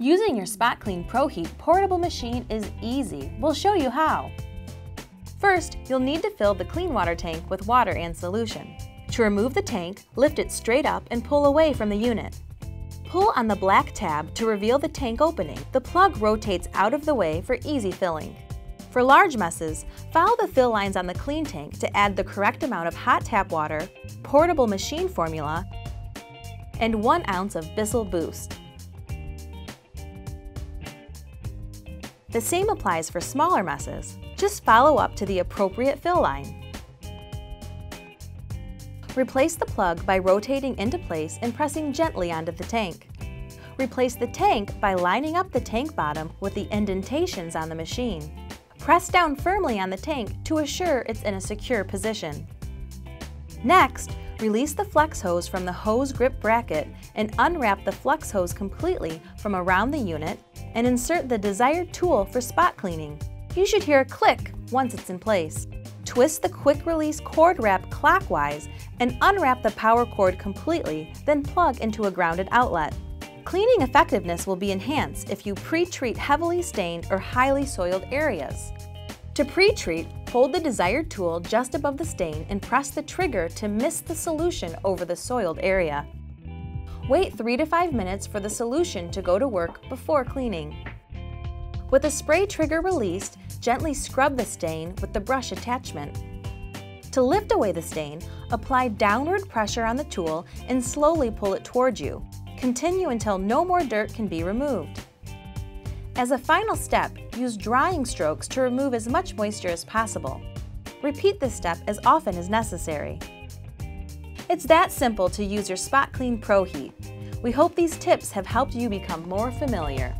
Using your SpotClean ProHeat portable machine is easy. We'll show you how. First, you'll need to fill the clean water tank with water and solution. To remove the tank, lift it straight up and pull away from the unit. Pull on the black tab to reveal the tank opening. The plug rotates out of the way for easy filling. For large messes, follow the fill lines on the clean tank to add the correct amount of hot tap water, portable machine formula, and 1 ounce of Bissell Boost. The same applies for smaller messes. Just follow up to the appropriate fill line. Replace the plug by rotating into place and pressing gently onto the tank. Replace the tank by lining up the tank bottom with the indentations on the machine. Press down firmly on the tank to assure it's in a secure position. Next, release the flex hose from the hose grip bracket and unwrap the flex hose completely from around the unit and insert the desired tool for spot cleaning. You should hear a click once it's in place. Twist the quick release cord wrap clockwise and unwrap the power cord completely, then plug into a grounded outlet. Cleaning effectiveness will be enhanced if you pre-treat heavily stained or highly soiled areas. To pre-treat, hold the desired tool just above the stain and press the trigger to mist the solution over the soiled area. Wait 3 to 5 minutes for the solution to go to work before cleaning. With the spray trigger released, gently scrub the stain with the brush attachment. To lift away the stain, apply downward pressure on the tool and slowly pull it toward you. Continue until no more dirt can be removed. As a final step, use drying strokes to remove as much moisture as possible. Repeat this step as often as necessary. It's that simple to use your SpotClean ProHeat. We hope these tips have helped you become more familiar.